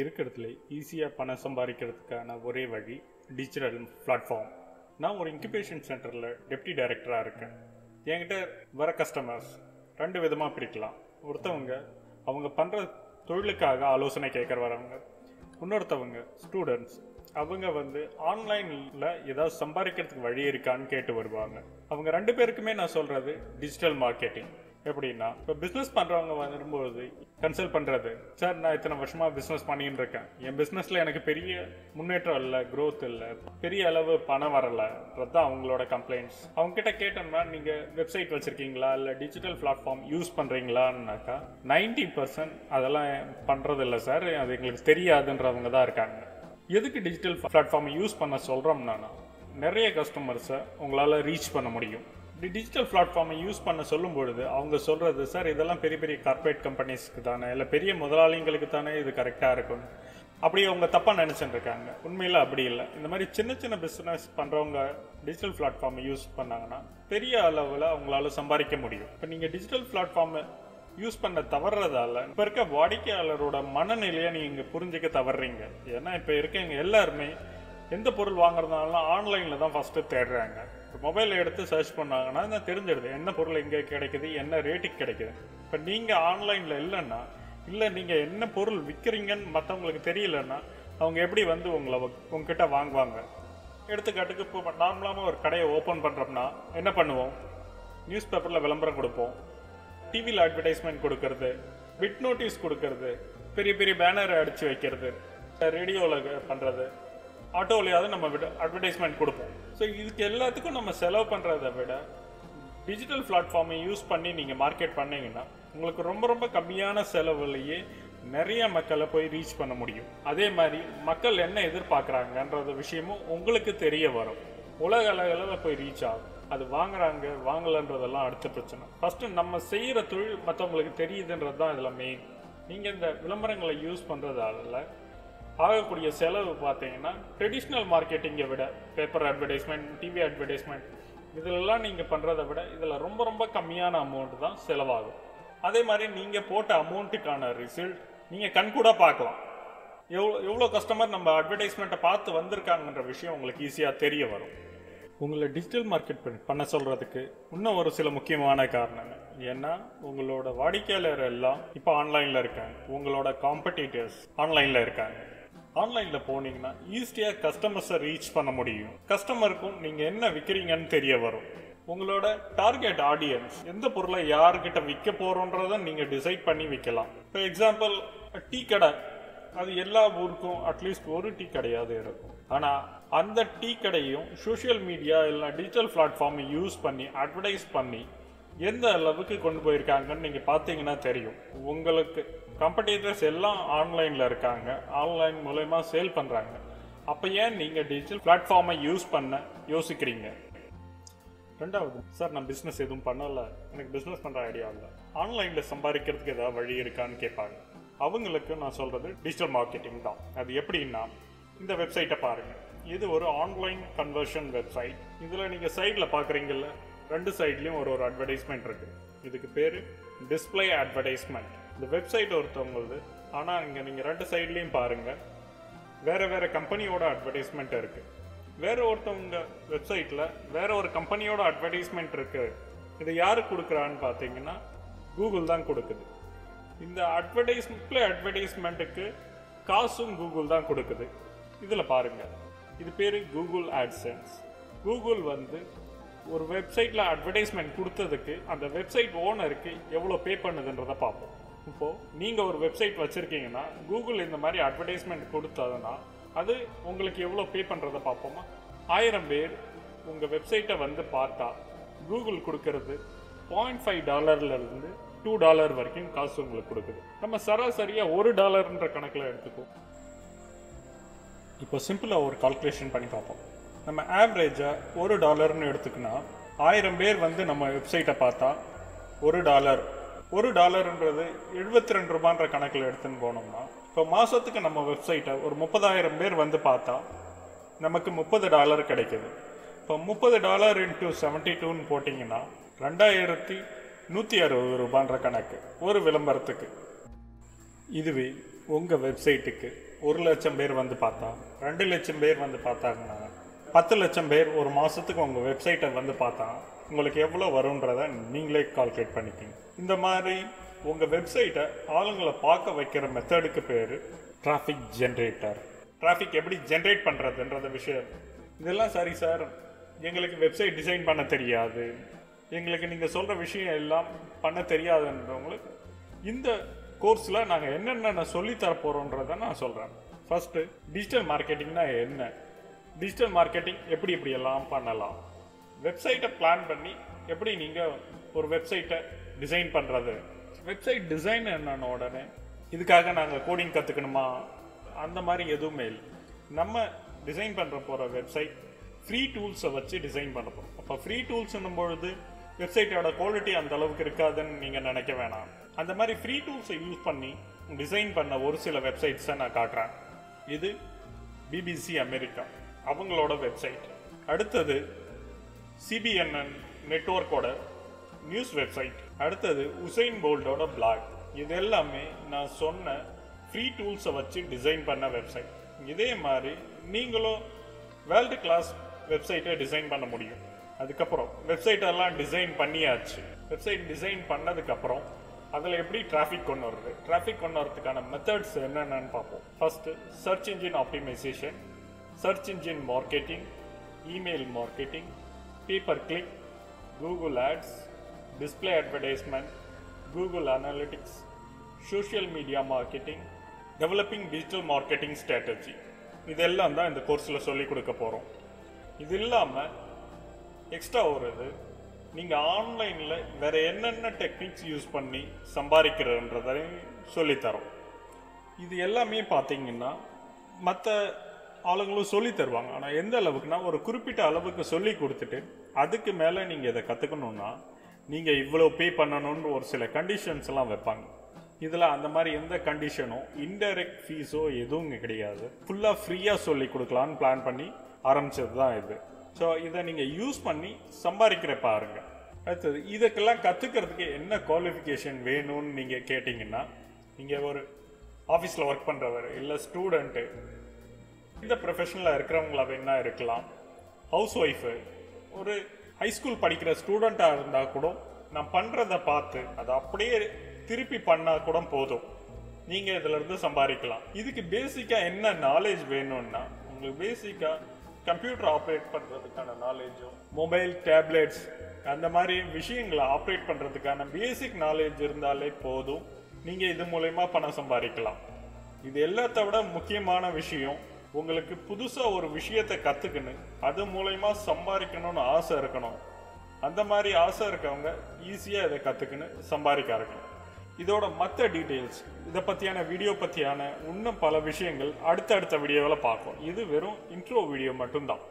இப்போ இருக்கிறதுல ஈஸியாக பணம் சம்பாதிக்கிறதுக்கான ஒரே வழி டிஜிட்டல் பிளாட்ஃபார்ம் நான் ஒரு இன்குபேஷன் சென்டரில் டெப்டி டைரக்டராக இருக்கேன். என்கிட்ட வர கஸ்டமர்ஸ் ரெண்டு விதமாக பிரிக்கலாம். ஒருத்தவங்க அவங்க பண்ணுற தொழிலுக்காக ஆலோசனை கேட்குற வரவங்க இன்னொருத்தவங்க ஸ்டூடெண்ட்ஸ் அவங்க வந்து ஆன்லைனில் ஏதாவது சம்பாதிக்கிறதுக்கு வழி இருக்கான்னு கேட்டு வருவாங்க. அவங்க ரெண்டு பேருக்குமே நான் சொல்கிறது டிஜிட்டல் மார்க்கெட்டிங் எப்படின்னா இப்போ பிஸ்னஸ் பண்ணுறவங்க வரும்போது கன்சல்ட் பண்ணுறது சார் நான் இத்தனை வருஷமாக பிஸ்னஸ் பண்ணிட்டு இருக்கேன் என் பிஸ்னஸில் எனக்கு பெரிய முன்னேற்றம் இல்லை க்ரோத் இல்லை. பெரிய அளவு பணம் வரலைன்றது அதுதான் அவங்களோட கம்ப்ளைண்ட்ஸ் அவங்ககிட்ட கேட்டோம்னா நீங்கள் வெப்சைட் வச்சுருக்கீங்களா? இல்லை டிஜிட்டல் பிளாட்ஃபார்ம் யூஸ் பண்ணுறீங்களான்னாக்கா நைன்டி பர்சன்ட் அதெல்லாம் பண்ணுறது இல்லை சார் அது எங்களுக்கு தெரியாதுன்றவங்க தான் இருக்காங்க. எதுக்கு டிஜிட்டல் பிளாட்ஃபார்மை யூஸ் பண்ண சொல்கிறோம்னா நிறைய கஸ்டமர்ஸை உங்களால் ரீச் பண்ண முடியும். டிஜிட்டல் பிளாட்ஃபார்மை யூஸ் பண்ண சொல்லும் பொழுது அவங்க சொல்கிறது சார் இதெல்லாம் பெரிய பெரிய கார்ப்பரேட் கம்பெனிஸ்க்கு தானே இல்லை பெரிய முதலாளிங்களுக்கு தானே இது கரெக்டாக இருக்கும்? அப்படி அவங்க தப்பாக நினச்சிட்டு இருக்காங்க உண்மையில் அப்படி இல்லை. இந்த மாதிரி சின்ன சின்ன பிஸ்னஸ் பண்ணுறவங்க டிஜிட்டல் பிளாட்ஃபார்மை யூஸ் பண்ணாங்கன்னா பெரிய அளவில் அவங்களால சம்பாதிக்க முடியும். இப்போ நீங்கள் டிஜிட்டல் பிளாட்ஃபார்மை யூஸ் பண்ண தவறுறதால இப்போ இருக்க வாடிக்கையாளரோட மனநிலையை நீங்கள் புரிஞ்சுக்க தவறுறீங்க ஏன்னா இப்போ இருக்கவங்க எல்லாருமே எந்த பொருள் வாங்குறதுனாலும் ஆன்லைனில் தான் ஃபஸ்ட்டு தேடுறாங்க. இப்போ எடுத்து சர்ச் பண்ணாங்கன்னா நான் தெரிஞ்சிடுது. என்ன பொருள் எங்கே கிடைக்குது? என்ன ரேட்டுக்கு கிடைக்குது? இப்போ நீங்கள் ஆன்லைனில் இல்லைன்னா இல்லை நீங்கள் என்ன பொருள் விற்கிறீங்கன்னு மற்றவங்களுக்கு தெரியலன்னா அவங்க எப்படி வந்து உங்களை உங்ககிட்ட வாங்குவாங்க? எடுத்துக்காட்டுக்கு இப்போ நார்மலாக ஒரு கடையை ஓப்பன் பண்ணுறோம்னா என்ன பண்ணுவோம்? நியூஸ் பேப்பரில் விளம்பரம் கொடுப்போம். டிவியில் அட்வர்டைஸ்மெண்ட் கொடுக்கறது பிட் நோட்டீஸ் கொடுக்கறது பெரிய பெரிய பேனர் அடித்து வைக்கிறது ரேடியோவில் பண்ணுறது ஆட்டோவிலையாவது நம்ம விட அட்வர்டைஸ்மெண்ட் கொடுப்போம். ஸோ இதுக்கு எல்லாத்துக்கும் நம்ம செலவு பண்ணுறதை விட டிஜிட்டல் பிளாட்ஃபார்மை யூஸ் பண்ணி நீங்கள் மார்க்கெட் பண்ணீங்கன்னா உங்களுக்கு ரொம்ப ரொம்ப கம்மியான செலவுலையே நிறைய மக்களை போய் ரீச் பண்ண முடியும். அதே மாதிரி மக்கள் என்ன எதிர்பார்க்குறாங்கன்றது விஷயமும் உங்களுக்கு தெரிய வரும். உலக அளவில் போய் ரீச் ஆகும். அது வாங்குறாங்க வாங்கலன்றதெல்லாம் அடுத்த பிரச்சனை. ஃபஸ்ட்டு நம்ம செய்கிற தொழில் மற்றவங்களுக்கு தெரியுதுன்றது தான் இதில் மெயின் நீங்கள் இந்த விளம்பரங்களை யூஸ் பண்ணுறதால ஆகக்கூடிய செலவு பார்த்தீங்கன்னா ட்ரெடிஷ்னல் மார்க்கெட்டிங்கை விட பேப்பர் அட்வர்டைஸ்மெண்ட் டிவி அட்வர்டைஸ்மெண்ட் இதிலெல்லாம் நீங்கள் பண்ணுறதை விட இதில் ரொம்ப ரொம்ப கம்மியான அமௌண்ட் தான் செலவாகும். அதே மாதிரி நீங்கள் போட்ட அமௌண்ட்டுக்கான ரிசல்ட் நீங்கள் கண்கூட பார்க்கலாம். எவ்வளோ எவ்வளோ கஸ்டமர் நம்ம அட்வர்டைஸ்மெண்ட்டை பார்த்து வந்திருக்காங்கன்ற விஷயம் உங்களுக்கு ஈஸியாக தெரிய வரும். உங்களை டிஜிட்டல் மார்க்கெட் பண்ண சொல்கிறதுக்கு இன்னும் ஒரு சில முக்கியமான காரணங்கள் ஏன்னா உங்களோட வாடிக்கையாளர் எல்லாம் இப்போ ஆன்லைனில் இருக்காங்க. உங்களோட காம்படிட்டர்ஸ் ஆன்லைனில் இருக்காங்க. ஆன்லைனில் போனீங்கன்னா ஈஸியாக கஸ்டமர்ஸை ரீச் பண்ண முடியும். கஸ்டமருக்கும் நீங்கள் என்ன விற்கிறீங்கன்னு தெரிய வரும். உங்களோட டார்கெட் ஆடியன்ஸ் எந்த பொருளை யார்கிட்ட விற்க போகிறோன்றதை நீங்கள் டிசைட் பண்ணி விற்கலாம் இப்போ எக்ஸாம்பிள் டீ கடை. அது எல்லா ஊருக்கும் அட்லீஸ்ட் ஒரு டீ கடையாவது இருக்கும். ஆனால் அந்த டீ கடையும் சோஷியல் மீடியா இல்லை டிஜிட்டல் பிளாட்ஃபார்மை யூஸ் பண்ணி அட்வர்டைஸ் பண்ணி எந்த அளவுக்கு கொண்டு போயிருக்காங்கன்னு நீங்கள் பார்த்தீங்கன்னா தெரியும். உங்களுக்கு காம்படிட்டர்ஸ் எல்லாம் ஆன்லைனில் இருக்காங்க. ஆன்லைன் மூலயமா சேல் பண்ணுறாங்க அப்போ ஏன் நீங்கள் டிஜிட்டல் பிளாட்ஃபார்மை யூஸ் பண்ண யோசிக்கிறீங்க? ரெண்டாவது சார் நான் பிஸ்னஸ் எதுவும் பண்ணலை. எனக்கு பிஸ்னஸ் பண்ணுற ஐடியா இல்லை. ஆன்லைனில் சம்பாதிக்கிறதுக்கு ஏதாவது வழி இருக்கான்னு கேட்பாங்க அவங்களுக்கு நான் சொல்கிறது டிஜிட்டல் மார்க்கெட்டிங் தான். அது எப்படின்னா இந்த வெப்சைட்டை பாருங்கள் இது ஒரு ஆன்லைன் கன்வர்ஷன் வெப்சைட் இதில் நீங்கள் சைடில் பார்க்குறீங்கல்ல ரெண்டு சைட்லேயும் ஒரு ஒரு அட்வர்டைஸ்மெண்ட் இருக்குது இதுக்கு பேர் டிஸ்பிளே அட்வர்டைஸ்மெண்ட் இந்த வெப்சைட் ஒருத்தவங்களுது. ஆனால் இங்கே நீங்கள் ரெண்டு சைட்லேயும் பாருங்கள் வேறு வேறு கம்பெனியோட அட்வர்டைஸ்மெண்ட் இருக்குது வேறு ஒருத்தவங்க வெப்சைட்டில் வேறு ஒரு கம்பெனியோட அட்வர்டைஸ்மெண்ட் இருக்குது இதை யார் கொடுக்குறான்னு பார்த்தீங்கன்னா கூகுள் தான் கொடுக்குது. இந்த அட்வர்டைஸ்மெண்ட்ல அட்வர்டைஸ்மெண்ட்டுக்கு காசும் கூகுள் தான் கொடுக்குது. இதில் பாருங்கள் இது பேர் கூகுள் ஆட்சன்ஸ் கூகுள் வந்து ஒரு வெப்சைட்டில் அட்வர்டைஸ்மெண்ட் கொடுத்ததுக்கு அந்த வெப்சைட் ஓனருக்கு எவ்வளோ பே பண்ணுதுன்றதை பார்ப்போம். இப்போது நீங்கள் ஒரு வெப்சைட் வச்சுருக்கீங்கன்னா கூகுள் இந்த மாதிரி அட்வர்டைஸ்மெண்ட் கொடுத்ததுன்னா அது உங்களுக்கு எவ்வளோ பே பண்ணுறதை பார்ப்போமா? ஆயிரம் பேர் உங்கள் வெப்சைட்டை வந்து பார்த்தா கூகுள் கொடுக்கறது பாயிண்ட் ஃபைவ் டாலர்லேருந்து டூ டாலர் வரைக்கும் காசு உங்களுக்கு கொடுக்குது. நம்ம சராசரியாக ஒரு டாலர்ன்ற கணக்கில் எடுத்துக்குவோம் இப்போ சிம்பிளாக ஒரு கால்குலேஷன் பண்ணி பார்ப்போம். நம்ம ஆவரேஜாக ஒரு டாலர்னு எடுத்துக்கினா ஆயிரம் பேர் வந்து நம்ம வெப்சைட்டை பார்த்தா ஒரு டாலர். ஒரு டாலர்ன்றது எழுபத்தி ரெண்டு ரூபான்ற கணக்கில் எடுத்துன்னு போனோம்னா இப்போ மாதத்துக்கு நம்ம வெப்சைட்டை ஒரு முப்பதாயிரம் பேர் வந்து பார்த்தா நமக்கு முப்பது டாலர் கிடைக்குது. இப்போ முப்பது டாலர் இன்ட்டு செவன்ட்டி டூன்னு போட்டிங்கன்னா ரெண்டாயிரத்தி நூற்றி அறுபது ரூபான்ற கணக்கு ஒரு விளம்பரத்துக்கு. இதுவே உங்கள் வெப்சைட்டுக்கு ஒரு லட்சம் பேர் வந்து பார்த்தா ரெண்டு லட்சம் பேர் வந்து பார்த்தாங்கன்னா பத்து லட்சம் பேர் ஒரு மாதத்துக்கு உங்கள் வெப்சைட்டை வந்து பார்த்தா உங்களுக்கு எவ்வளோ வரும்ன்றத நீங்களே கால்குலேட் பண்ணிக்கிங்க. இந்த மாதிரி உங்கள் வெப்சைட்டை ஆளுங்களை பார்க்க வைக்கிற மெத்தடுக்கு பேர் டிராஃபிக் ஜென்ரேட்டர் டிராஃபிக் எப்படி ஜென்ரேட் பண்ணுறதுன்றத விஷயம். இதெல்லாம் சரி சார். எங்களுக்கு வெப்சைட் டிசைன் பண்ண தெரியாது. எங்களுக்கு நீங்கள் சொல்கிற விஷயம் எல்லாம் பண்ண தெரியாதுன்றவங்களுக்கு இந்த கோர்ஸில் நாங்கள் என்னென்ன சொல்லித்தர போகிறோன்றதை நான் சொல்கிறேன் ஃபஸ்ட்டு டிஜிட்டல் மார்க்கெட்டிங்னா என்ன? டிஜிட்டல் மார்க்கெட்டிங் எப்படி இப்படி எல்லாம் பண்ணலாம்? வெப்சைட்டை பிளான் பண்ணி எப்படி நீங்கள் ஒரு வெப்சைட்டை டிசைன் பண்ணுறது வெப்சைட் டிசைன் என்னன்னு உடனே இதுக்காக நாங்கள் கோடிங் கற்றுக்கணுமா அந்த மாதிரி எதுவுமே இல்லை. நம்ம டிசைன் பண்ணுற போகிற வெப்சைட் ஃப்ரீ டூல்ஸை வச்சு டிசைன் பண்ண போகிறோம் அப்போ ஃப்ரீ டூல்ஸ்னும் பொழுது வெப்சைட்டோட குவாலிட்டி அந்த அளவுக்கு இருக்காதுன்னு நீங்கள் நினைக்க வேணாம். அந்த மாதிரி ஃப்ரீ டூல்ஸை யூஸ் பண்ணி டிசைன் பண்ண ஒரு சில வெப்சைட்ஸை நான் காட்டுறேன். இது பிபிசி அமெரிக்கா அவங்களோட வெப்சைட் அடுத்தது சிபிஎன்என் நெட்ஒர்க்கோட நியூஸ் வெப்சைட் அடுத்தது உசைன் போல்டோட பிளாக் இது எல்லாமே நான் சொன்ன ஃப்ரீ டூல்ஸை வச்சு டிசைன் பண்ண வெப்சைட் இதே மாதிரி நீங்களும் வேர்ல்டு கிளாஸ் வெப்சைட்டை டிசைன் பண்ண முடியும். அதுக்கப்புறம் வெப்சைட்டெல்லாம் டிசைன் பண்ணியாச்சு. வெப்சைட் டிசைன் பண்ணதுக்கப்புறம் அதில் எப்படி டிராஃபிக் கொண்டு வருது? டிராஃபிக் கொண்டு வரதுக்கான மெத்தட்ஸ் என்னென்னு பார்ப்போம். First search engine optimisation search engine marketing email marketing paper click Google ads display advertisement Google analytics social media marketing developing digital marketing strategy இதெல்லாம் தான் இந்த கோர்ஸில் சொல்லிக் கொடுக்க போகிறோம் இது இல்லாமல் எக்ஸ்ட்ரா ஒரு இது நீங்கள் ஆன்லைனில் வேறு என்னென்ன டெக்னிக்ஸ் யூஸ் பண்ணி சம்பாதிக்கிறன்றதையும் சொல்லித்தரோம் இது எல்லாமே பார்த்தீங்கன்னா மற்ற ஆளுங்களும் சொல்லி தருவாங்க. ஆனால் எந்த அளவுக்குனா ஒரு குறிப்பிட்ட அளவுக்கு சொல்லி கொடுத்துட்டு அதுக்கு மேலே நீங்கள் இதை கற்றுக்கணுன்னா நீங்கள் இவ்வளோ பே பண்ணணும்னு ஒரு சில கண்டிஷன்ஸ் எல்லாம் வைப்பாங்க. இதில் அந்த மாதிரி எந்த கண்டிஷனும் இன்டைரக்ட் ஃபீஸோ எதுவும் இங்கே கிடையாது ஃபுல்லாக ஃப்ரீயாக சொல்லி கொடுக்கலான்னு பிளான் பண்ணி ஆரம்பிச்சது தான் இது. ஸோ இதை நீங்கள் யூஸ் பண்ணி சம்பாதிக்கிற பாருங்க. அடுத்தது இதுக்கெல்லாம் கற்றுக்கிறதுக்கு என்ன குவாலிஃபிகேஷன் வேணும்னு நீங்கள் கேட்டிங்கன்னா நீங்கள் ஒரு ஆஃபீஸில் ஒர்க் பண்ணுறவர் இல்லை ஸ்டூடெண்ட்டு இந்த ப்ரொஃபஷனில் இருக்கிறவங்களா வேணா இருக்கலாம். ஹவுஸ் ஒய்ஃபு ஒரு ஹைஸ்கூல் படிக்கிற ஸ்டூடெண்ட்டாக இருந்தால் கூட நான் பண்ணுறத பார்த்து அதை அப்படியே திருப்பி பண்ணால் கூட போதும். நீங்கள் இதிலிருந்து சம்பாதிக்கலாம். இதுக்கு பேசிக்காக என்ன நாலேஜ் வேணும்னா உங்களுக்கு பேசிக்காக கம்ப்யூட்டர் ஆப்ரேட் பண்ணுறதுக்கான நாலேஜும் மொபைல் டேப்லெட்ஸ் அந்த மாதிரி விஷயங்களை ஆப்ரேட் பண்ணுறதுக்கான பேசிக் நாலேஜ் இருந்தாலே போதும். நீங்கள் இது மூலயமா பணம் சம்பாதிக்கலாம். இது எல்லாத்த விட முக்கியமான விஷயம். உங்களுக்கு புதுசாக ஒரு விஷயத்தை கற்றுக்கணும் அது மூலயமா சம்பாதிக்கணும்னு ஆசை இருக்கணும். அந்த மாதிரி ஆசை இருக்கவங்க ஈஸியாக இதை கற்றுக்கணும் சம்பாதிக்க இருக்கணும் இதோட மற்ற டீட்டெயில்ஸ் இதை பற்றியான வீடியோ பற்றியான இன்னும் பல விஷயங்கள் அடுத்தடுத்த வீடியோவில் பார்ப்போம். இது வெறும் இன்ட்ரோ வீடியோ மட்டும்தான்.